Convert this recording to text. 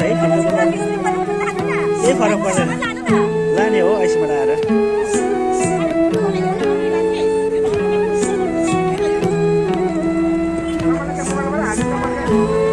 गर्नुहोस् है। केही फरक पर्दैन। लाने हो अहिलेसम्म आएर। Thank you.